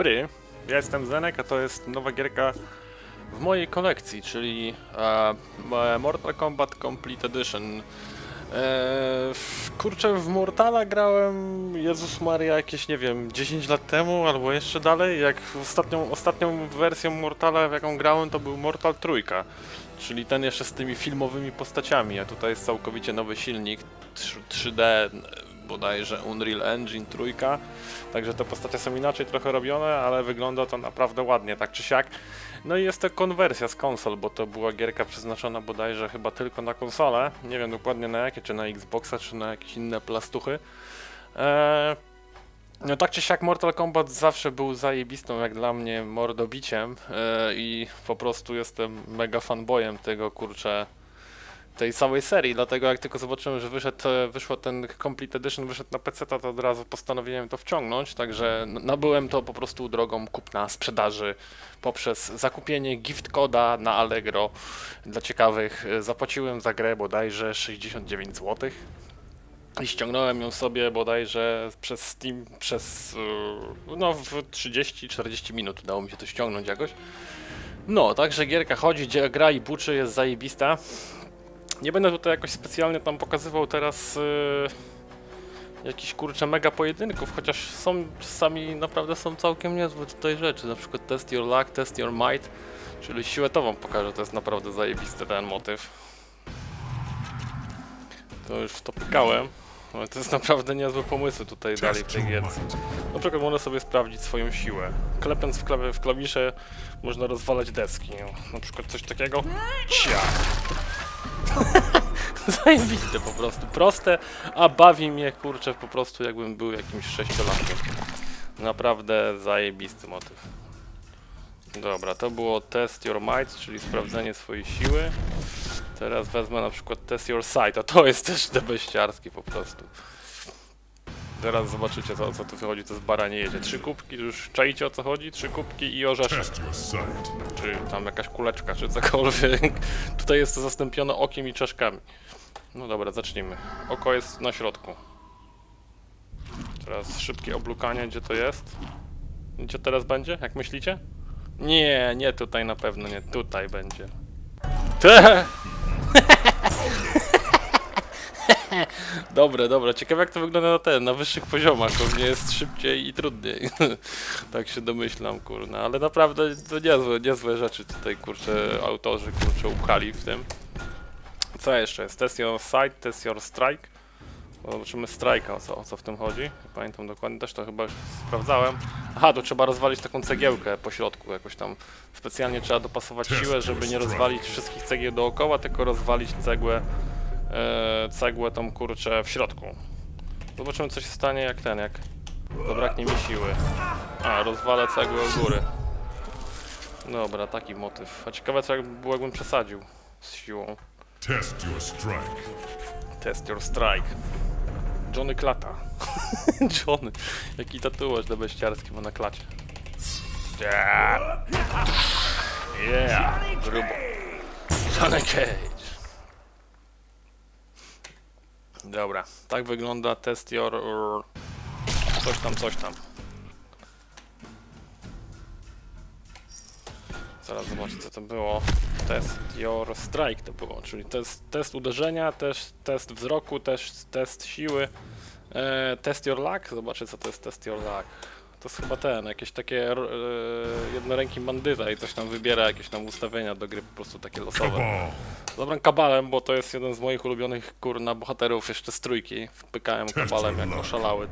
Bry. Ja jestem Zenek, a to jest nowa gierka w mojej kolekcji, czyli e, Mortal Kombat Complete Edition. E, w- kurczę, w Mortala grałem, Jezus Maria, jakieś, nie wiem, 10 lat temu albo jeszcze dalej. Jak ostatnią, ostatnią wersją Mortala, w jaką grałem, to był Mortal Trójka. Czyli ten jeszcze z tymi filmowymi postaciami, a tutaj jest całkowicie nowy silnik 3- 3D, bodajże Unreal Engine trójka. Także te postacie są inaczej trochę robione, ale wygląda to naprawdę ładnie, tak czy siak. No i jest to konwersja z konsol, bo to była gierka przeznaczona bodajże chyba tylko na konsolę. Nie wiem dokładnie na jakie, czy na Xboxa, czy na jakieś inne plastuchy. Eee, no tak czy siak Mortal Kombat zawsze był zajebistą jak dla mnie mordobiciem e, i po prostu jestem mega fanboyem tego kurcze tej całej serii, dlatego jak tylko zobaczyłem, że wyszedł, e, wyszło ten Complete Edition, wyszedł na PC, to od razu postanowiłem to wciągnąć, także nabyłem to po prostu drogą kupna, sprzedaży poprzez zakupienie gift koda na Allegro dla ciekawych. E, Zapłaciłem za grę bodajże 69 zł. I ściągnąłem ją sobie bodajże przez Steam przez yy, no w 30-40 minut udało mi się to ściągnąć jakoś. No, także gierka chodzi, gra i buczy, jest zajebista. Nie będę tutaj jakoś specjalnie tam pokazywał teraz yy, jakichś kurczę mega pojedynków, chociaż są czasami naprawdę są całkiem niezłe tutaj rzeczy, na przykład test your luck, test your might, czyli siłę to wam pokażę, to jest naprawdę zajebisty ten motyw. To już to pykałem. Ale to jest naprawdę niezłe pomysły tutaj dalej w tej gierce. Na przykład można sobie sprawdzić swoją siłę. Klepiąc w, klaw w klawisze można rozwalać deski. Na przykład coś takiego. Cia! Zajebiste po prostu. Proste, a bawi mnie kurczę po prostu jakbym był jakimś sześciolatkiem. Naprawdę zajebisty motyw. Dobra, to było test your might, czyli sprawdzenie swojej siły. Teraz wezmę na przykład test your sight, a to jest też debeściarski po prostu. Zaraz zobaczycie co, o co tu wychodzi, to z baranie jedzie. Trzy kubki, już czaicie o co chodzi? Trzy kubki i orzeszek. Czy tam jakaś kuleczka, czy cokolwiek. Tutaj jest to zastąpione okiem i czaszkami. No dobra, zacznijmy. Oko jest na środku. Teraz szybkie oblukanie, gdzie to jest? Gdzie teraz będzie, jak myślicie? Nie, nie tutaj na pewno, nie tutaj będzie. Te! Dobre, dobre. Ciekawe jak to wygląda na ten, na wyższych poziomach. Pewnie jest szybciej i trudniej. tak się domyślam, kurna. Ale naprawdę to niezłe, niezłe rzeczy tutaj, kurczę, autorzy, kurczę, upchali w tym. Co jeszcze jest? Test your sight, test your strike. Zobaczymy strajka, o co, o co w tym chodzi. Nie pamiętam dokładnie, też to chyba już sprawdzałem. Aha, tu trzeba rozwalić taką cegiełkę po środku, jakoś tam specjalnie trzeba dopasować siłę, żeby nie rozwalić wszystkich cegieł dookoła, tylko rozwalić cegłę, cegłę tą kurczę w środku. Zobaczymy co się stanie jak ten, jak zabraknie mi siły. A, rozwalę cegłę u góry. Dobra, taki motyw. A ciekawe co jak było jakbym przesadził z siłą. Test your strike. Test your strike. Johnny Klata. Johnny. Jaki tatuaż debeściarski ma na klacie. Yeah. Yeah. Grubo. Johnny Cage. Dobra. Tak wygląda test your... ur- Coś tam, coś tam. Zaraz zobaczę co to było. Test your strike to było, czyli test, test uderzenia, też test wzroku, też test siły. E, test your luck, zobaczę co to jest test your luck. To jest chyba ten, jakieś takie e, jednoręki bandyta i coś tam wybiera, jakieś tam ustawienia do gry, po prostu takie losowe. Zabrałem kabalem, bo to jest jeden z moich ulubionych kurna bohaterów jeszcze z trójki. Wpykałem kabalem jak oszalały.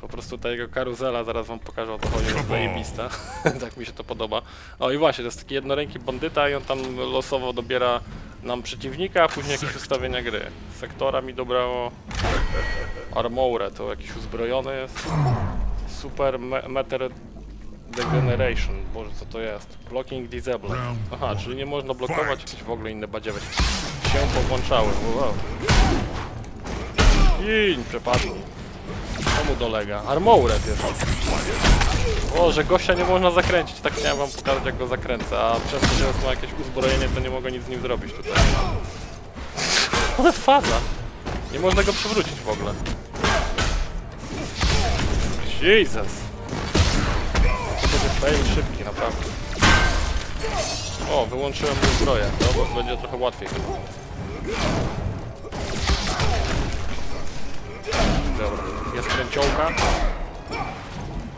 Po prostu ta jego karuzela, zaraz wam pokażę o co chodzi, jest zajebista. tak mi się to podoba. O i właśnie, to jest taki jednoręki bandyta i on tam losowo dobiera nam przeciwnika, a później jakieś ustawienia gry. Sektora mi dobrało Armourę, to jakiś uzbrojony jest. Super me Meter Degeneration, boże co to jest? Blocking Disable. Aha, czyli nie można blokować, jakieś w ogóle inne badziewy się powłączały. Wow. Iń, przepadnij. Komu dolega? Armouret jest. O, że gościa nie można zakręcić, tak chciałem wam pokazać jak go zakręcę, a przez to, że ma jakieś uzbrojenie, to nie mogę nic z nim zrobić tutaj. Ale faza! Nie można go przewrócić w ogóle. Jesus! fail szybki, naprawdę. O, wyłączyłem mu zbroję. Dobra, będzie trochę łatwiej. Dobra, jest kręciołka.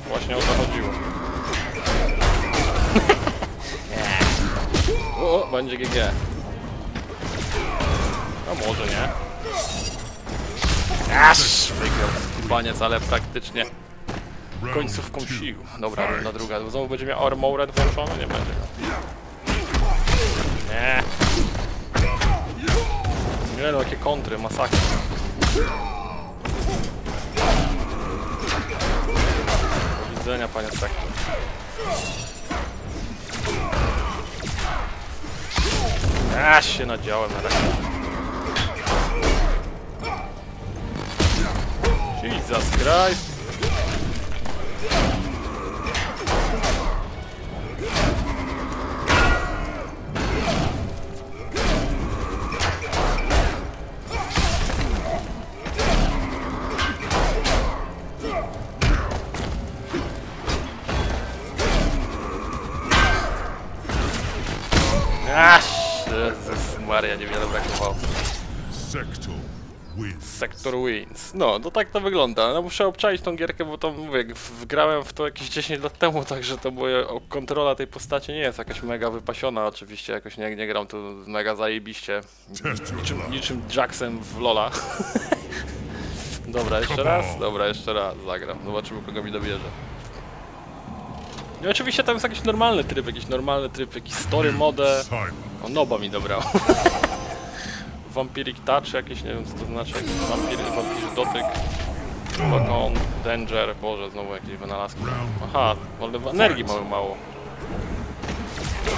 Właśnie o to chodziło. o, będzie GG. A może nie. Aż wygrał baniec, ale praktycznie końcówką sił. Dobra, runda druga. Znowu będzie miał Armored włączony? Nie będzie. Nie. Nie no, jakie kontry, masakra. Do widzenia, panie sektor. Aż się nadziałem na razie. Jesus Christ. Aż, Jezus Maria, niewiele brakowało. Sector wins. Sektor Wins. No, no tak to wygląda. No muszę obczaić tą gierkę, bo to mówię, wgrałem w to jakieś 10 lat temu, także to moja o- kontrola tej postaci nie jest jakaś mega wypasiona. Oczywiście jakoś nie, nie gram tu mega zajebiście. Niczym, niczym Jacksem w Lola. Dobra, jeszcze raz? Dobra, jeszcze raz zagram. Zobaczymy kogo mi dobierze. No oczywiście tam jest jakiś normalny tryb, jakiś normalny tryb, jakiś story mode. Silent. O, Noba mi dobrał. Vampiric Touch jakieś, nie wiem co to znaczy, jakiś wampir, wampir dotyk. Lock on, Danger, Boże, znowu jakieś wynalazki. Aha, ale energii mamy mało.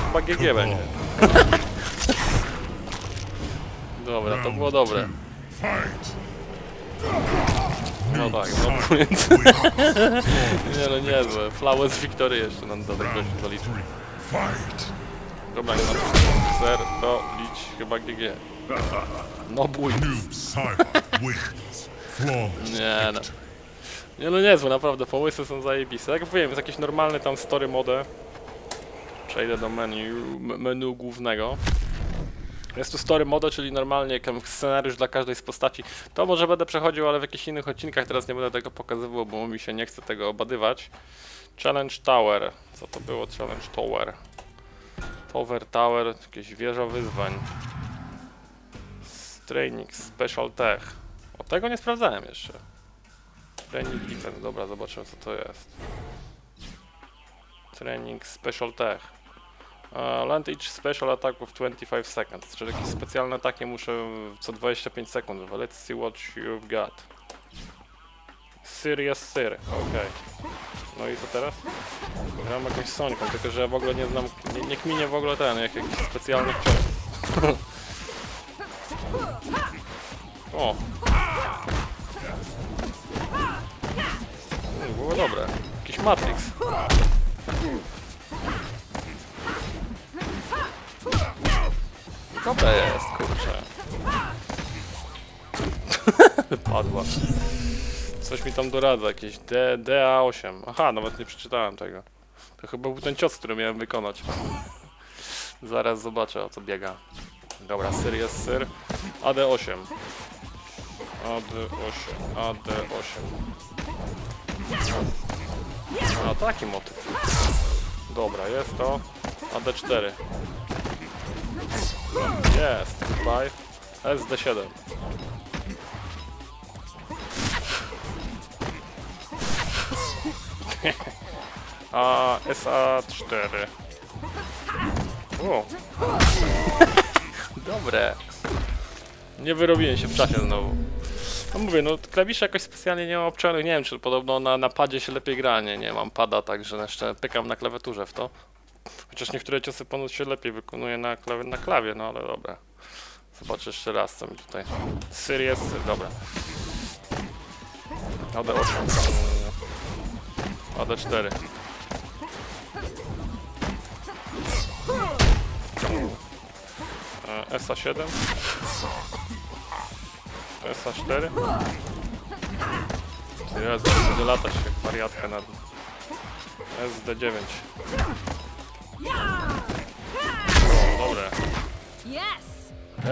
Chyba GG będzie. Dobra, to było dobre. No tak, no więc... Nie no, niezłe. Flowers Victory jeszcze nam do tego się. Dobra, nie to licz chyba GG. No bój. Nie no. Nie no niezłe, naprawdę, pomysły są zajebiste. Jak wiem, jest jakiś normalny tam story mode. Przejdę do menu, menu głównego. Jest tu story mode, czyli normalnie scenariusz dla każdej z postaci. To może będę przechodził, ale w jakichś innych odcinkach, teraz nie będę tego pokazywał, bo mi się nie chce tego obadywać. Challenge Tower. Co to było Challenge Tower? Tower Tower, jakieś wieża wyzwań. Training Special Tech. O tego nie sprawdzałem jeszcze. Training Defense, dobra, zobaczymy co to jest. Training Special Tech. Uh, land each special attack with 25 seconds, czyli jakieś specjalne ataki muszę co 25 sekund. Let's see what you've got. Serious Sir, okej. No i co teraz? Gram jakąś Sońką, tylko że ja w ogóle nie znam, nie, nie w ogóle ten, jak jakiś specjalny cios. o, Mm, Było dobre. Jakiś Matrix. Dobre jest, kurczę. Padła. Coś mi tam doradza, jakieś D, DA8. Aha, nawet nie przeczytałem tego. To chyba był ten cios, który miałem wykonać. Zaraz zobaczę o co biega. Dobra, syr jest syr. AD8. AD8, AD8. A taki motyw. Dobra, jest to. AD4. Jest, tutaj. SD7. A SA4. O. Dobre. Nie wyrobiłem się w czasie znowu. No mówię, no klawisze jakoś specjalnie nie mam obczarowych, nie wiem czy podobno na napadzie się lepiej gra, nie, nie mam pada, także jeszcze pykam na klawiaturze w to. Chociaż niektóre ciosy ponoć się lepiej wykonuje na klawie, na klawie, no ale dobra. Zobaczę jeszcze raz co mi tutaj. Syrius, dobra. AD8. AD4. E, SA7. SA4. Jezu, będzie latać jak wariatka nad... SD9. O, dobre.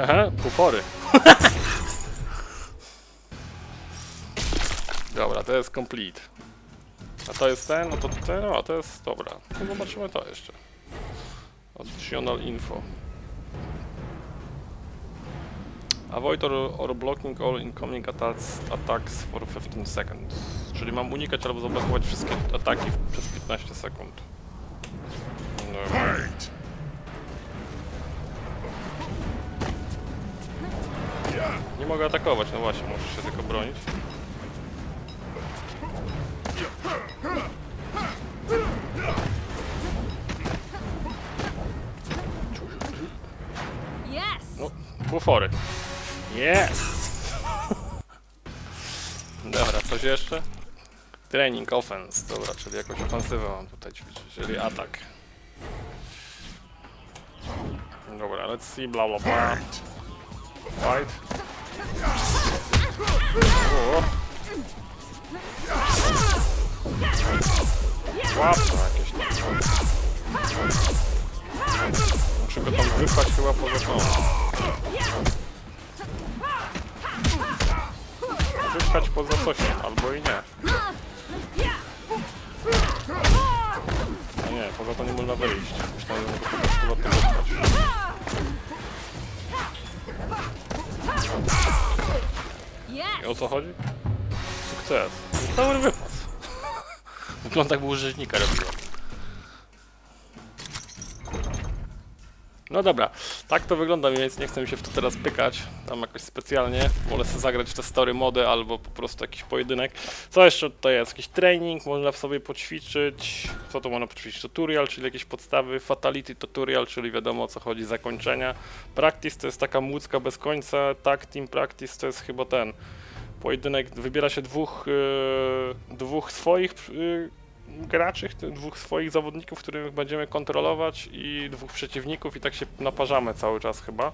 Aha, pufory. Dobra, to jest complete. A to jest ten, no to ten, no, a to jest, dobra. No zobaczymy to jeszcze. Additional info. Avoid or, or blocking all incoming attacks, attacks for 15 seconds. Czyli mam unikać albo zablokować wszystkie ataki przez 15 sekund. Fight! Nie mogę atakować, no właśnie, muszę się tylko bronić. Bufory. Yes! Dobra, coś jeszcze? Training offense, dobra, czyli jakąś ofensywę mam tutaj ćwiczyć, czyli atak. Dobra, let's see, bla bla bla. Fight! O. Łapno jakieś go tam wypchać chyba poza tą. Wypchać poza coś, albo i nie. A nie, poza to nie można wyjść. Myślałem, że po prostu chyba to wypchać. I o co chodzi? Sukces. Cały wypas. Wygląda jakby rzeźnika robiła. No dobra, tak to wygląda, więc nie chcę mi się w to teraz pykać, tam jakoś specjalnie, wolę sobie zagrać w te story mody albo po prostu jakiś pojedynek. Co jeszcze tutaj jest? Jakiś training, można w sobie poćwiczyć, co to można poćwiczyć? Tutorial, czyli jakieś podstawy, fatality tutorial, czyli wiadomo o co chodzi, zakończenia. Practice to jest taka młódzka bez końca, tak, team practice to jest chyba ten pojedynek, wybiera się dwóch, e, dwóch swoich e, graczy, dwóch swoich zawodników, których będziemy kontrolować i dwóch przeciwników i tak się naparzamy cały czas chyba.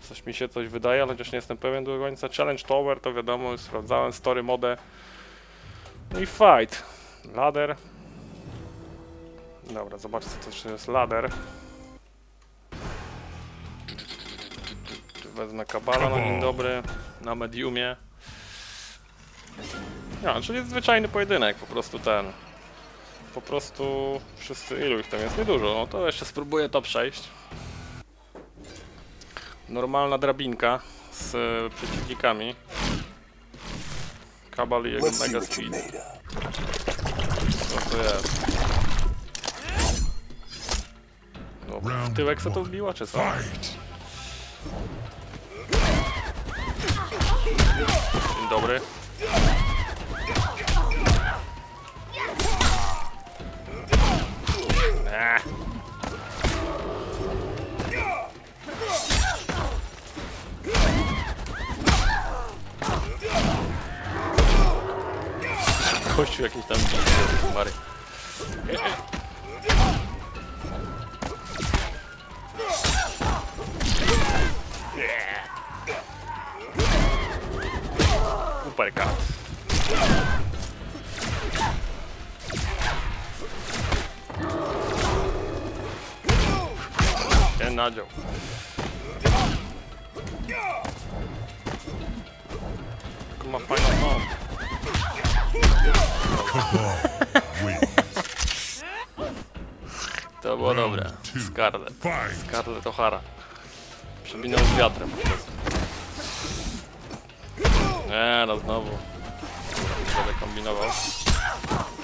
Coś mi się coś wydaje, chociaż nie jestem pewien do końca. Challenge Tower to wiadomo, już sprawdzałem, story modę. No i fight. Ladder. Dobra, zobaczcie co jeszcze jest ladder. Wezmę kabala na dzień dobry, na mediumie. No, czyli zwyczajny pojedynek, po prostu ten. Po prostu wszyscy, ilu ich tam jest? Niedużo, no to jeszcze spróbuję to przejść. Normalna drabinka z e, przeciwnikami. Kabal i jego mega speed. Co to jest? No, w tyłek co to wbiła, czy co? Dzień dobry. Kościół jakiś tam bije, Mary. Uppercut. Ten nadział. Tylko ma fajną mowę. Cabal wins. To było dobre. Scarlet. Scarlet O'Hara. Przewinął z wiatrem. Nie, no znowu. Będę kombinował.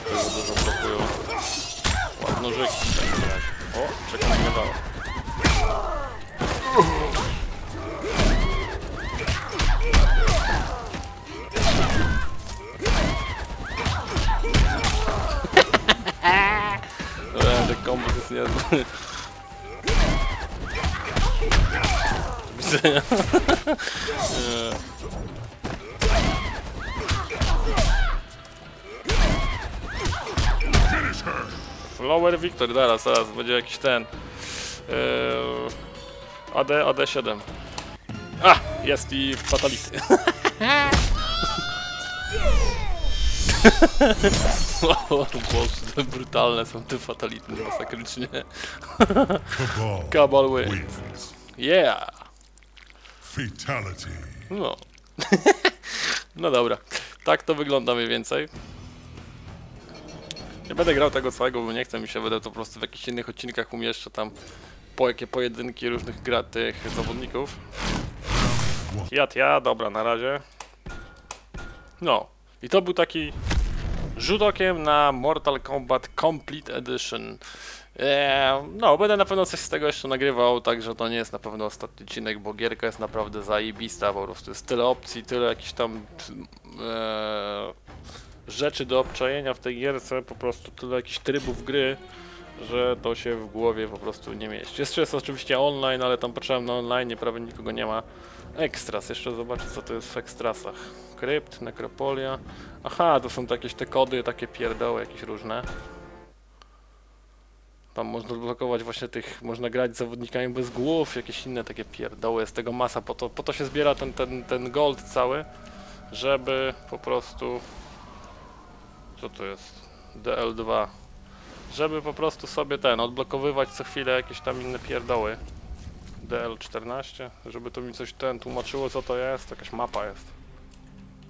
Tego dużo blokują. Takim razie. O, przekombinowało. Jest niezły. Widzenia. Nie. Finish her! Lower Victor, zaraz, zaraz, będzie jakiś ten. Yy, AD, AD7. A! Jest i Fatality. o Boże, te brutalne są te fatality masakrycznie. Kabal wins. Yeah! Fatality. No. no dobra. Tak to wygląda mniej więcej. Nie będę grał tego całego, bo nie chcę mi się, będę to po prostu w jakichś innych odcinkach umieszczę tam po jakie pojedynki różnych gra tych zawodników. Ja, ja, dobra, na razie. No. I to był taki rzut okiem na Mortal Kombat Complete Edition. Eee, no, będę na pewno coś z tego jeszcze nagrywał, także to nie jest na pewno ostatni odcinek, bo gierka jest naprawdę zajebista, po prostu jest tyle opcji, tyle jakichś tam eee, rzeczy do obczajenia w tej gierce, po prostu tyle jakichś trybów gry, że to się w głowie po prostu nie mieści. Jeszcze jest oczywiście online, ale tam patrzyłem na online, prawie nikogo nie ma. Ekstras, jeszcze zobaczę co to jest w ekstrasach. Krypt, nekropolia. Aha, to są to jakieś te kody, takie pierdoły jakieś różne. Tam można blokować właśnie tych, można grać z zawodnikami bez głów, jakieś inne takie pierdoły, jest tego masa, po to, po to się zbiera ten, ten, ten gold cały, żeby po prostu... Co to jest? DL2. Żeby po prostu sobie ten, odblokowywać co chwilę jakieś tam inne pierdoły. DL14, żeby to mi coś ten tłumaczyło co to jest, jakaś mapa jest.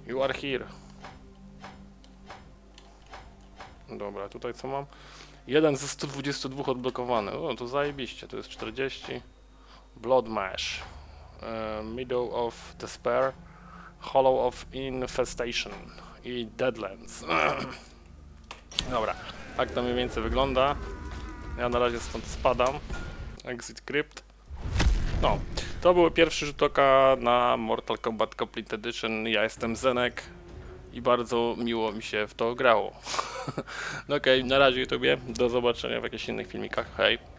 You are here. Dobra, tutaj co mam? Jeden ze 122 odblokowany. O, to zajebiście, to jest 40. Blood Mash. E, Middle of Despair. Hollow of Infestation. I Deadlands. Dobra, tak to mniej więcej wygląda. Ja na razie stąd spadam. Exit Crypt. No, to był pierwszy rzut oka na Mortal Kombat Complete Edition. Ja jestem Zenek i bardzo miło mi się w to grało. no okej, na razie YouTube, do zobaczenia w jakichś innych filmikach, hej!